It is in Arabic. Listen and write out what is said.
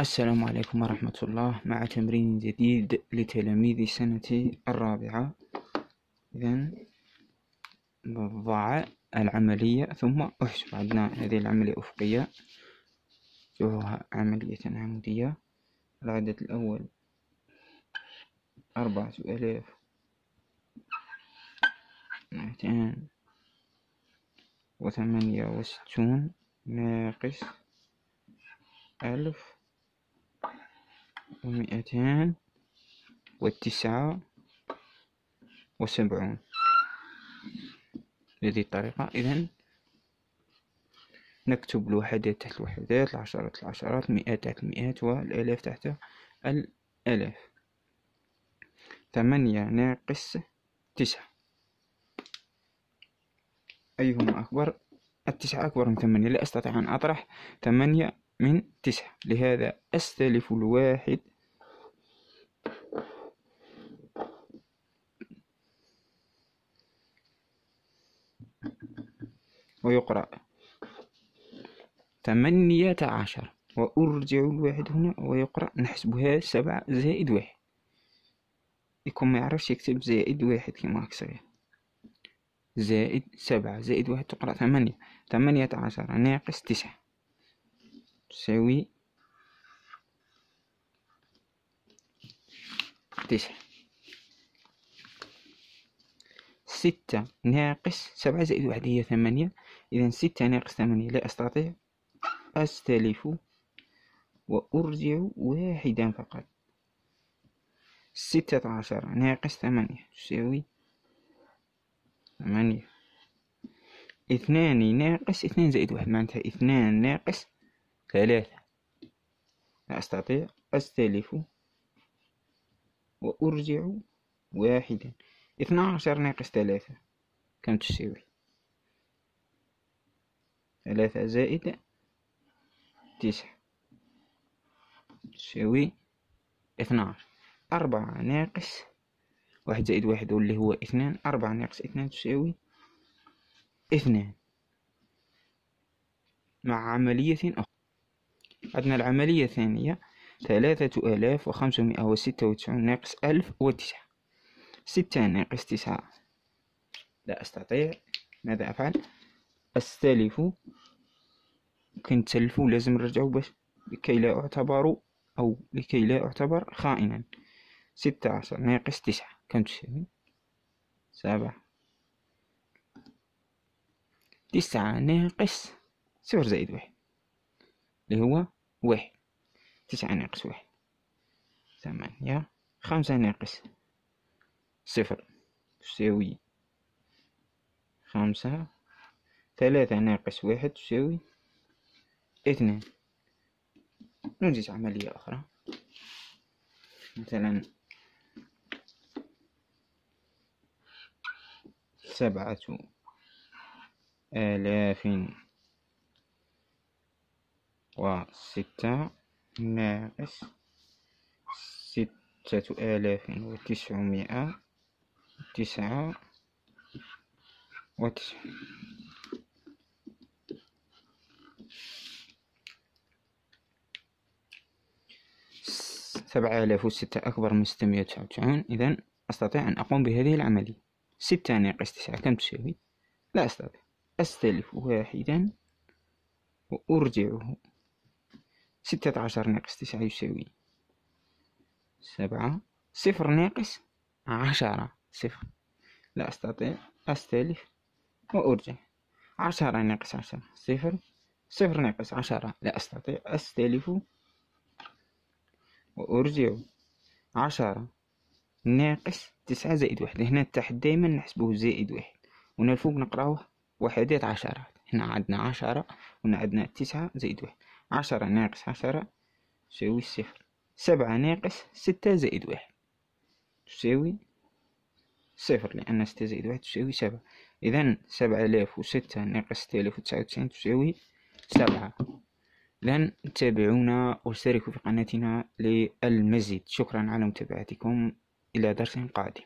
السلام عليكم ورحمة الله. مع تمرين جديد لتلاميذ السنة الرابعة. إذا ضع العملية ثم احسب عندنا هذه العملية أفقية. شوفوها عملية عمودية. العدد الأول أربعة آلاف. مئتان وثمانية وستون ناقص ألف. ومئتان وتسعة وسبعون بهذه الطريقة. إذا نكتب الوحدات تحت الوحدات العشرات العشرات المئات تحت المئات والآلاف تحت الآلاف ثمانية ناقص تسعة. أيهما أكبر؟ التسعة أكبر من ثمانية. لا أستطيع أن أطرح. ثمانية من تسعة. لهذا أستلف الواحد ويقرأ ثمانية عشر. وأرجع الواحد هنا ويقرأ نحسبها سبعة زائد واحد. يكون ما يعرفش يكتب زائد واحد كما هكا زائد سبعة زائد واحد تقرأ ثمانية. ثمانية عشر ناقص تسعة. تساوي تسعة ستة ناقص سبعة زائد واحد هي ثمانية. إذا ستة ناقص ثمانية. لا أستطيع. أستلف وأرجع واحدا فقط. ستة عشر ناقص ثمانية. تساوي ثمانية. اثنان ناقص اثنان زائد واحد معناتها اثنان ناقص ثلاثة. لا أستطيع أستلف وأرجع واحدا. اثنا عشر ناقص ثلاثة. كم تساوي؟ ثلاثة زائد تسعة. تساوي اثنا عشر أربعة ناقص واحد زائد واحد واللي هو اثنان. أربعة ناقص اثنان تساوي اثنان. مع عملية أخرى. عندنا العملية الثانية ثلاثة آلاف وخمسمائة وستة وتسعون ناقص ألف وتسعة. ستة ناقص تسعة. لا أستطيع. ماذا أفعل؟ أستلف. كنت تسلفوا لازم نرجعوا باش لكي لا أعتبر أو لكي لا أعتبر خائنا. ستة عشر ناقص تسعة. كم تساوي؟ سبعة. تسعة ناقص صفر زائد واحد. اللي هو واحد تسعة ناقص واحد ثمانية. خمسة ناقص صفر. تساوي؟ خمسة. ثلاثة ناقص واحد. تساوي؟ اثنان ننجز عملية أخرى. مثلا سبعة آلاف وستة ناقص ستة آلاف وتسعمائة تسعة وتسعة. سبعة آلاف وستة أكبر من ستمائة وتسعة وتسعون. إذا أستطيع أن أقوم بهذه العملية. ستة ناقص تسعة كم تساوي؟ لا أستطيع. أستلف واحدا وأرجعه. ستة عشر ناقص تسعة يساوي سبعة. صفر ناقص عشرة. صفر. لا أستطيع أستلف وأرجع. عشرة ناقص عشرة. صفر. صفر ناقص عشرة. لا أستطيع أستلف وأرجع. عشرة ناقص تسعة زائد واحد. هنا تحت دايما نحسبه زائد واحد. وهنا الفوق نقراوه وحدات عشرات هنا عندنا عشرة وهنا عندنا تسعة زائد واحد. عشرة ناقص عشرة تساوي صفر. سبعة ناقص ستة زائد واحد تساوي صفر لأن ستة زائد واحد تساوي سبعة. إذا سبعة آلاف وستة ناقص ستة آلاف وتسعة وتسعين تساوي سبعة. إذا تابعونا واشتركوا في قناتنا للمزيد. شكرا على متابعتكم. إلى درس قادم.